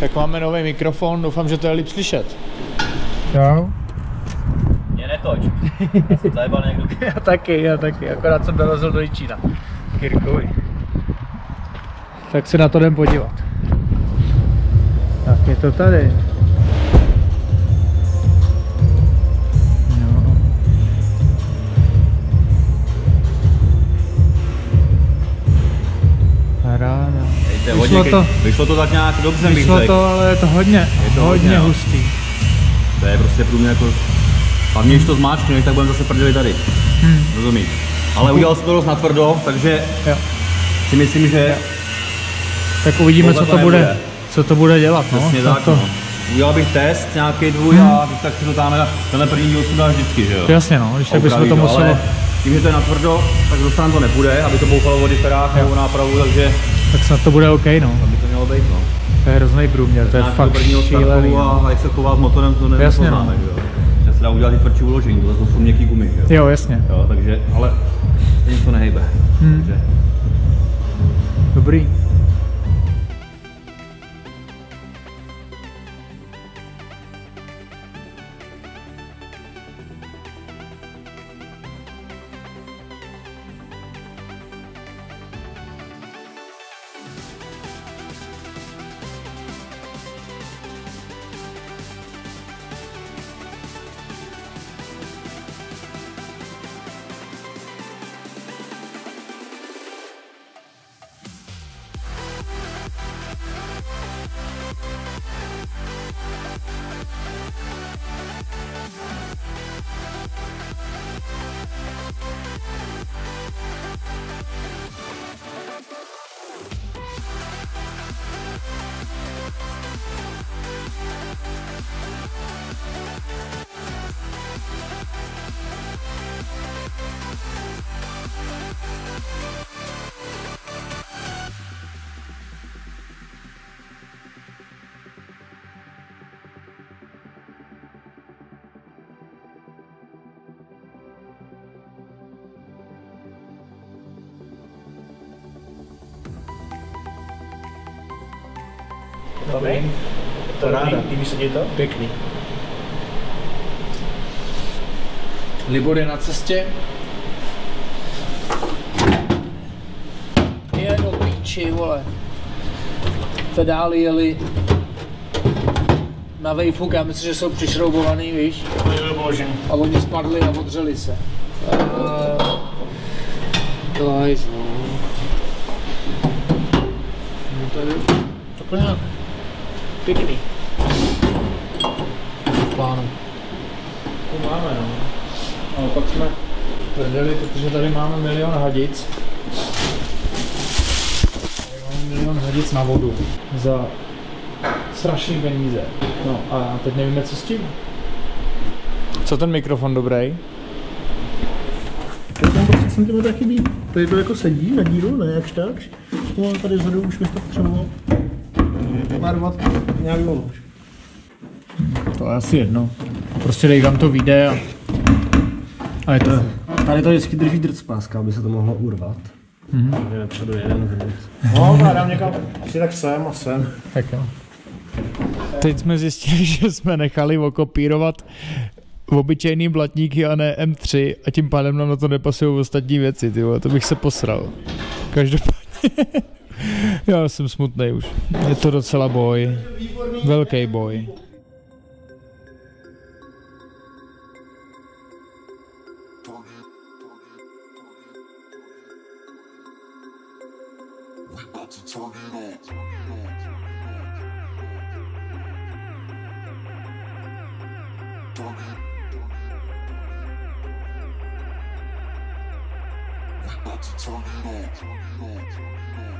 Tak máme nový mikrofon, doufám, že to je líp slyšet. Jo. Mě netoč. Já jsem zajebal někdo. Já taky, já taky, akorát jsem dorazil do Jičína. Kirkovi. Tak se na to jdem podívat. Tak je to tady. Vyšlo to. vyšlo to tak nějak dobře, bych Vyšlo řekl. to, ale je to hodně, Je to hodně hodně, no. hustý. To je prostě průměr jako... Hlavně, když to zmáčkneš, tak budeme zase prdeli tady. Hmm. Rozumíš? Ale udělal jsem to dost natvrdo, takže Jo. si myslím, že Tak uvidíme, co to takhle bude, nebude. co to bude dělat. No. přesně tak, to, no. Udělal bych test nějaký tvůj a když tak si to dáme na tenhle první díl se dá vždycky, že jo? Jasně no, když tak bychom to museli, tím, že to je natvrdo, tak do to nepůjde, aby to bouchalo vody perách nebo nápravu, takže tak snad to bude OK no. by to mělo být, no. To je hrozný průměr, to je Nějak fakt šílený. startu no. a jak se chová s motorem, to ne- Jasně, no. že jo? Že se dá udělat i tvrdší uložení, tohle jsou měkký gumy, že jo? Jo, jasně. Jo, takže, ale stejně to nehejbe. Hmm. Takže, Dobrý. Dobrý? To je dobrý, líbí se ti to? Pěkný. Libor je na cestě. Je do píči, vole. Pedály jeli na vejfuk, já myslím, že jsou přišroubovaný, víš? To je. A oni spadli a odřeli se. Lajz, no. No tady Úplně nějak. Pěkný. Plánu. To máme, no. Ale pak jsme prdeli, protože tady máme milion hadic. Tady máme milion hadic na vodu. Za strašný peníze. No a teď nevíme, co s tím. Co ten mikrofon dobrý? Tady tam 20 cm chybí. Tady to jako sedí na díru, ne jakž takž. No ale tady vzadu už bych to potřeboval. Narvat nějak dolů. už. To je asi jedno. Prostě dej tam to vyjde a... A je to... Tady to vždycky drží drcpáska, aby se to mohlo urvat. Mhm. Takže vepředu jeden. No, já dám někam si tak sem a sem. Tak jo. Teď jsme zjistili, že jsme nechali okopírovat obyčejný blatníky a ne M3 a tím pádem nám na to nepasují ostatní věci, ty vole, to bych se posral. Každopádně, Já jsem smutný už. Je to docela boj. Velký boj. About to turn it on, turn it on, turn it on.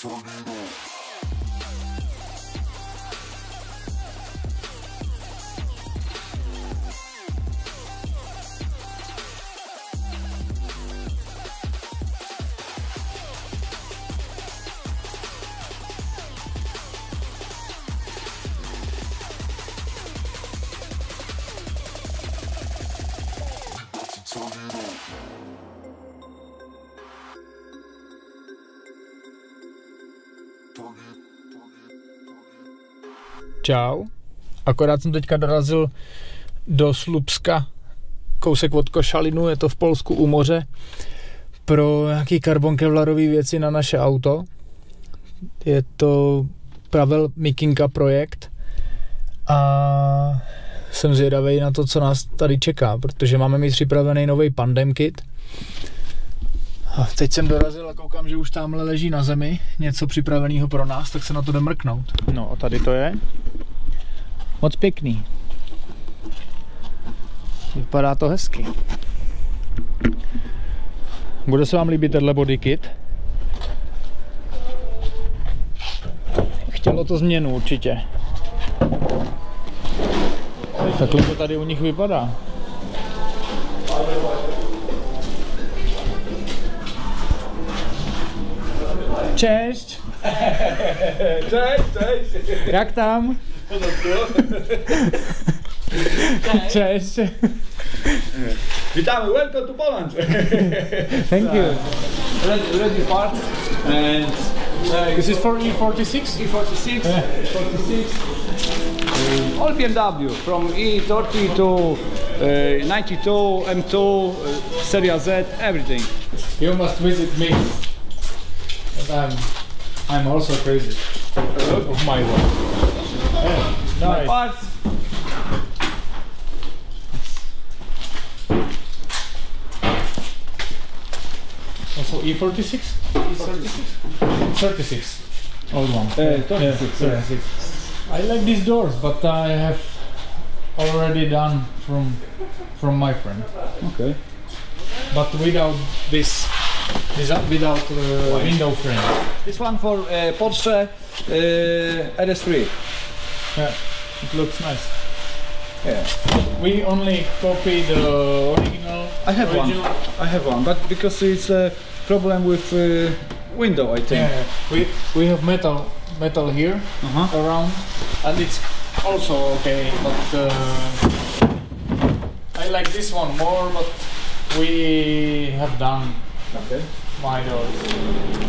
turn Čau. Akorát jsem teďka dorazil do Slupska, kousek od Košalinu, je to v Polsku u moře, pro nějaký karbon kevlarový věci na naše auto. Je to Pravel Mikinka projekt a jsem zvědavý na to, co nás tady čeká, protože máme mít připravený nový pandem kit. A teď jsem dorazil a koukám, že už tamhle leží na zemi něco připraveného pro nás, tak se na to jde mrknout. No a tady to je. Moc pěkný. Vypadá to hezky. Bude se vám líbit tenhle body kit? Chtělo to změnu určitě. Takhle to tady u nich vypadá. Cześć! Cześć, cześć! Jak tam? Cześć! Witamy, welcome to Poland! Thank you. ready, ready part and uh, This is for E46? E46, 46, uh, all BMW from E30 to uh, 92, M2, uh, Serie Z, everything. You must visit me. But I'm, I'm also crazy of my work. Yeah, My nice. parts, Also E46? E36? 36. Old one. uh, 36, Yeah, 36. I like these doors, but I have already done from from my friend. Okay. But without this, without, without uh, window frame. This one for uh, Porsche uh, RS3. Yeah, it looks nice. Yeah. We only copy the original. I have original. one. I have one, but because it's a problem with uh, window, I think. Yeah, we we have metal metal here Uh-huh. around, and it's also okay. But uh, I like this one more. But we have done Okay. my doors.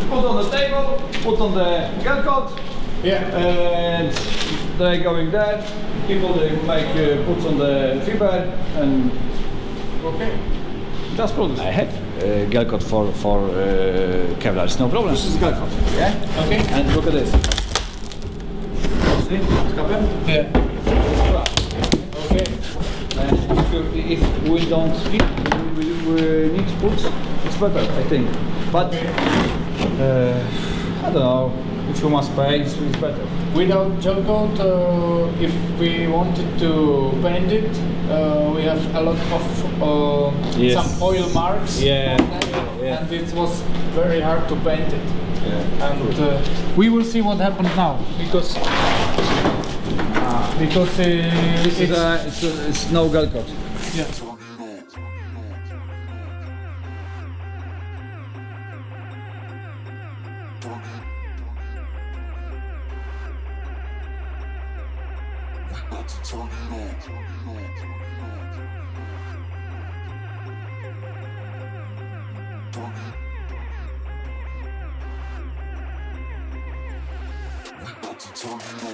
Put on the table, put on the girl code, Yeah. and they're going there. People they make uh, put on the fiber and Okay. just produce. I have uh, girl code for for uh, Kevlar. It's no problem. This is girl code. Yeah. Okay. And look at this. See, it's covered. Yeah. Okay. And if, you, if we don't need, we, we need boots, it's better, I think. But uh, I don't know. If you must pay, it's, it's better. Without gel coat, uh, if we wanted to paint it, uh, we have a lot of uh, Yes. some oil marks. Yeah, yeah. And it was very hard to paint it. Yeah. And uh, we will see what happens now because because uh, This it's, is a, it's, a, it's no girl code. yeah. Got to turn to turn it on.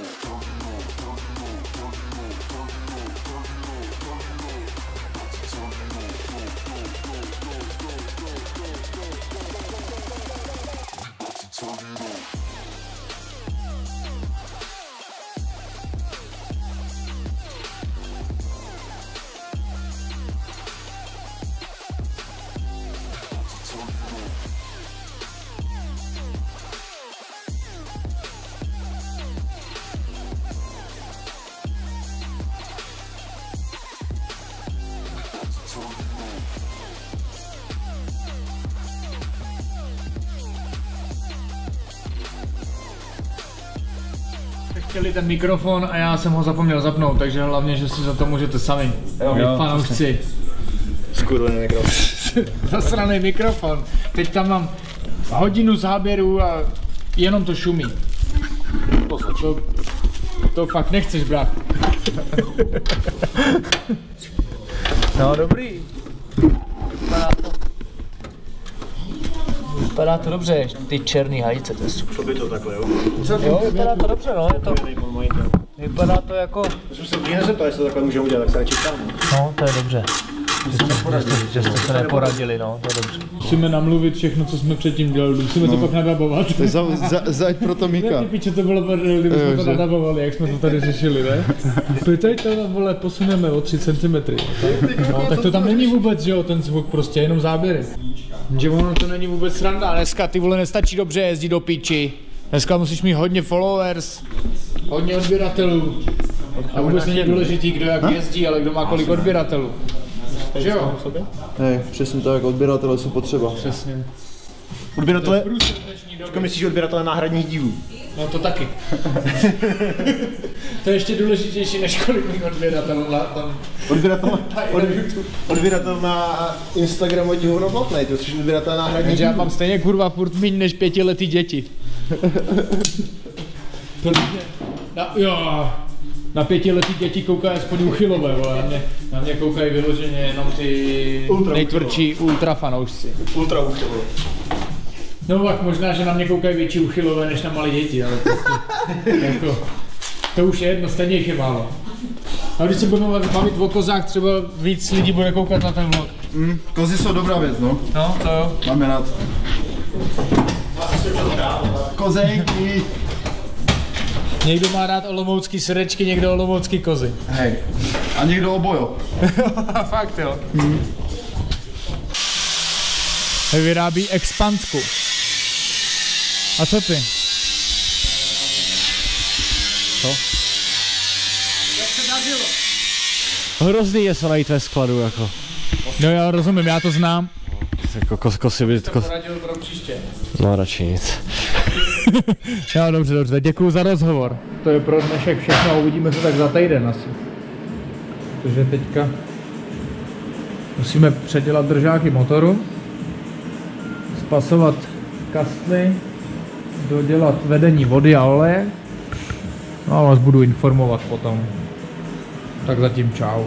Slyšeli ten mikrofon a já jsem ho zapomněl zapnout, takže hlavně, že si za to můžete sami. Jo, fanoušci. Skurvený mikrofon. Zasraný mikrofon. Teď tam mám hodinu záběru a jenom to šumí. To, to fakt nechceš, brát. No dobrý. Vypadá to. Vypadá to dobře, ty černý hajice, to je super. Co by to takhle, jo? Jo, vypadá to dobře, no, je to, vypadá to jako, Jsem se mě nezeptal, jestli to takhle můžeme udělat, tak se radši ptám. no, to je dobře. Že jste, že, jste, se neporadili, no, to je dobře. Musíme namluvit všechno, co jsme předtím dělali, musíme to pak nadabovat. To je za, za, zaď pro to Mika. Ty piče, to bylo prdel, kdyby jsme to že? nadabovali, jak jsme to tady řešili, ne? Pytej to, vole, posuneme o 3 cm. No, tak to tam není vůbec, že jo, ten zvuk, prostě jenom záběry. Že ono to není vůbec sranda, dneska ty vole nestačí dobře jezdit do piči. Dneska musíš mít hodně followers, hodně odběratelů. A vůbec není důležitý, kdo jak jezdí, ale kdo má kolik odběratelů. Že jo? Hej, přesně tak, odběratele jsou potřeba. Přesně. Odběratele, jako myslíš odběratele náhradních dílů? No to taky. to je ještě důležitější, než kolik mých odběratelů na tam. Odběratel, od, na odběratel na Instagramu je ti hovnoplatnej, to jsi odběratel náhradních Takže já mám stejně kurva furt méně než pětiletý děti. Protože, na, jo, na pětiletý děti koukají aspoň uchylové, vole. Na mě, na mě koukají vyloženě jenom ty Ultra nejtvrdší ultra fanoušci. Ultra uchylové. No tak možná, že na mě koukají větší uchylové než na malé děti, ale prostě, jako, to už je jedno, stejně jich je málo. A když se budeme bavit o kozách, třeba víc lidí bude koukat na ten vlog. Mm, kozy jsou dobrá věc, no. No, to jo. Máme rád. Kozejky. Někdo má rád olomoucký srdečky, někdo olomoucký kozy. Hej. A někdo obojo. Fakt jo. Vyrábí expansku. A co ty? Co? Jak se dařilo? Hrozný je se najít ve skladu, jako. No já rozumím, já to znám. Jako kos, kosy by, kos, no radši nic. Jo, dobře, dobře, děkuji za rozhovor. To je pro dnešek všechno a uvidíme se tak za týden asi. Protože teďka musíme předělat držáky motoru, spasovat kastly, dodělat vedení vody a oleje. No a vás budu informovat potom. Tak zatím čau.